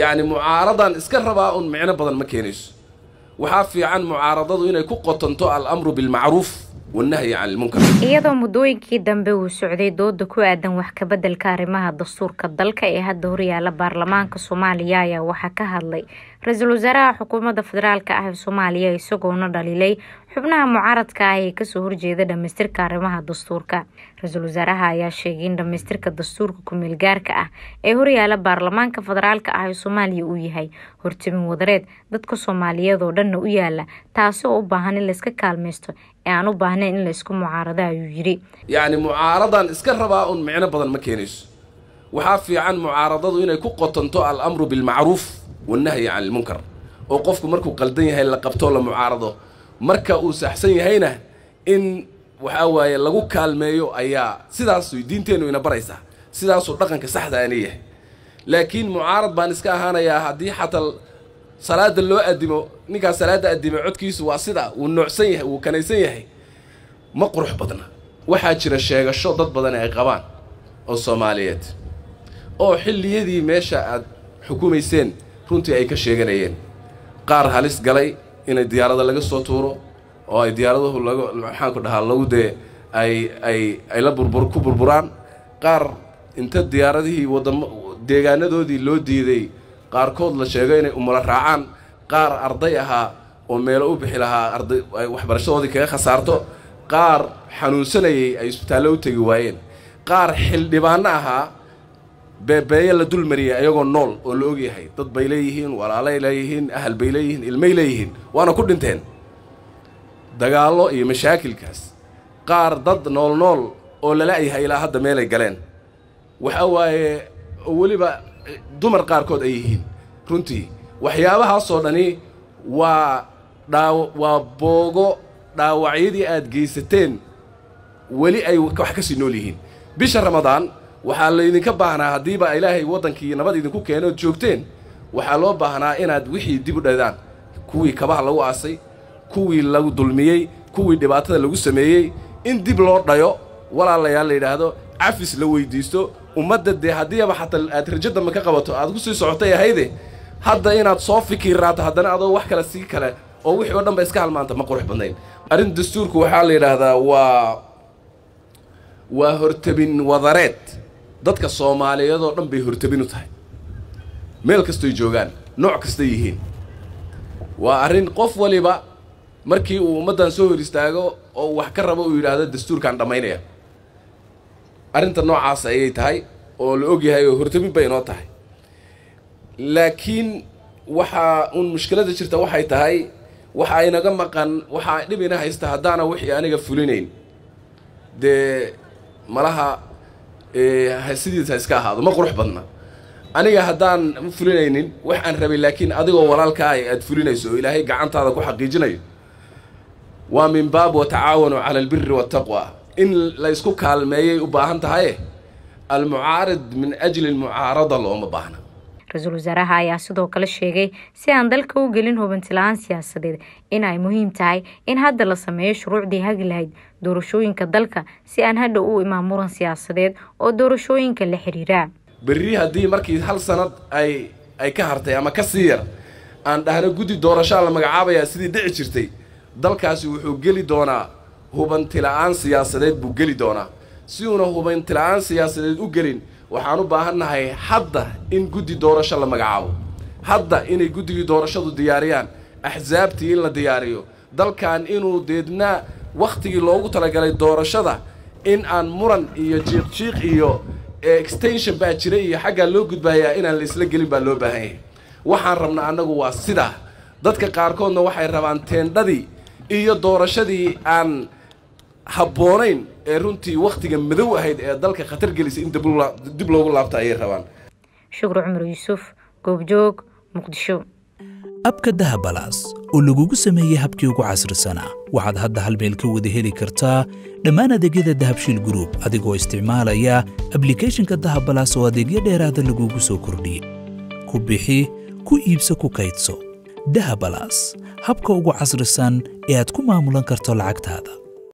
yacni mucaaradan iska rabaa un micno badan ma keenayso waxaa fiican mucaaradadu inay ku qotonto al-amru bilmacruuf iyadoo muddooyinkii dambe uu socday dooda ku aadan wax kabeddelka arrimaha dastuurka dalka ee hadda horyaala baarlamaanka soomaaliya ayaa waxaa ka hadlay ra'iisul wasaaraha xukuumadda federaalk ah ee soomaaliya isagoona dhaliilay xubnaha mucaaradka ah ee ka soo horjeeda dhamaystirka arrimaha dastuurka. Ra'iisul wasaaraha ayaa sheegay in dhamaystirka dastuurka ku-meel gaarka ah ee horyaala baarlamaanka federaalk ah ee soomaaliya uu yahay. Hortimin wadareed dadka soomaaliyeed oo dhanna u yaalla taasi oo u baahan in layska kaalmaysto ee aan u baahnayn in laysku mucaarado ayuu yidhi. Yacni mucaaradan iska rabaa un micno badan ma keenayso. Waxaa fiican mucaaradadu inay ku qotonto al-amru bilmacruuf wannahyi can ilmunkar oo qofku markuu qaldan yahay la qabtoo la mucaarado marka uu saxsan yahayna in waxaa waaye lagu kaalmeeyo ayaa sidaas diinteennu ina baraysaa sidaasuu dhaqanka saxda ana yahay. Laakiin mucaarad baan iska ahaanayaa haddii xataa salaada loo addimo ninkaas salaadda addimay codkiisu waa sida wuu noocsan yahay wuu kanaysan yahay ma qurux badna. Waxaa jira sheegasho dad badan ay qabaan oo soomaaliyeed oo xilliyadii meesha aad xukumayseen runtii ay ka sheeganayeen. Qaar halis galay inay diyaarada laga soo tuuro oo ay diyaaraduhu laga maxaanku dhahaa lagu dee ay ay ay la burbur ku burburaan. Qaar inta diyaaradihii wadamo deegaanadoodii loo diiday qaarkood la sheego inay umula raacaan. Qaar arday ahaa oo meelo u bixi lahaa arday ay waxbarashadoodii kaga khasaarto. Qaar xanuunsanayay ay isbitaallo u tegi waayeen. Qaar xildhibaanno ahaa beebeeye la dulmariyay ayagoo nool oo la ogyahay. Dad bay leeyihiin walaalay leeyihiin ahal bay leeyihiin ilmay leeyihiin. Waana ku dhinteen. Dagaallo iyo mashaakilkaas. Qaar dad nool nool oo lala-yahay ilaa hadda meelay galeen. Waxa waaye weliba dumar qaarkood ay yihiin. Runtii waxyaabahaasoo dhani waa dhaaw waa boogo dhaawacyadii aad geysateen. Weli ay wax ka sii nool yihiin. Bisha ramadaan waxaa laydinka baahnaa haddiiba ilaahay waddankii nabad idinku keeno joogteen. Waxaa loo baahnaa inaad wixii dib u dhadaan kuwii kabaha lagu aasay kuwii lagu dulmiyey kuwii dhibaatada lagu sameeyey in dib loo dhayo walaalayaal la yidhaahdo cafis la weydiisto ummadda dee haddiiba xataa aad rajo dambe ka qabato aad ku sii socotay ahayde hadda inaad soo fikiraato haddana adoo wax kale sii kale oo wixii oo dhan ba iska halmaanta ma qurux badnayn. Arrin dastuurku waxaa la yidhaahdaa waa waa hortabin wadareed dadka soomaaliyeed oo dhan bay hortabin u tahay. Meel kastoy joogaan nooc kastay yihiin. Waa arrin qof waliba markii uu ummaddan soo hor istaago oo wax ka rabo uu yidhaahdo dastuurkaan dhammaynaya. Arrinta noocaas ayay tahay oo la og yahay oo hortabin bay inoo tahay. Laakiin waxaa uun mushkiladda jirta waxay tahay waxaa inaga maqan waxaa dhib ina haysta haddaana wixii aniga fulinayn. Dee malaha sidiis ha iska ahaado ma qurux badna. Aniga haddaan fulinaynin wax aan rabay laakiin adigoo walaalkaa aad fulinayso oo ilaahay gacantaada ku xaqiijinayo. Waa min baab watacaawanu cala albiri waataqwa in la ysku kaalmeeyay u baahan tahaye almucaarid min ajli almucaarada looma baahna ra'iisul wasaaraha ayaa sidoo kale sheegay si aan dalka u gelin hubanti-la-aan siyaasadeed in ay muhiim tahay in hadda la sameeyo shuruucdii hagi lahayd doorashooyinka dalka si aan hadha u imaan muran siyaasadeed oo doorashooyinka la xiriiraa berri haddii markii hal sanad ay ay ka hartay ama ka sii yar aan dhahno guddi doorashaa la magacaabayaa sidii dhici jirtay dalkaasi wuxuu geli doonaa hubanti-la-aan siyaasadeed buu geli doonaa. Si uuna hubanti-la-aan siyaasadeed u gelin waxaan u baahannahay hadda in guddi doorasho la magacaabo hadda inay guddigii doorashadu diyaariyaan axsaabtii in la diyaariyo. Dalkan inuu deedna wakhtigii loogu talagalay doorashada in aan muran iyo jiiqjiiq iyo extension baa jira iyo xaggaa loo gudbaayaa inaan la isla gelin baa loo baahan yahay. Waxaan rabnaa annagu waa sidaa. Dadka qaarkoodna waxay rabaan teendhadii iyo doorashadii aan habboonayn ee runtii wakhtiga madow ahayd ee dalka khatar gelisay in dib loogu laabta ayay rabaan. Shukri cumar yuusuf. Goobjoog muqdisho. Abka dahabalaas oo lagugu sameeyey habkii ugu casrisanaa waxaad hadda hal meel ka wada heli kartaa dhammaan adeegyada dahabshiil gruub adigoo isticmaalaya ablikhethonka dahabalaas oo adeegyo dheeraada lagugu soo kordhiyey ku bixi ku iibso ku kaydso. Dahabalaas habka ugu casrisan ee aad ku maamulan karto lacagtaada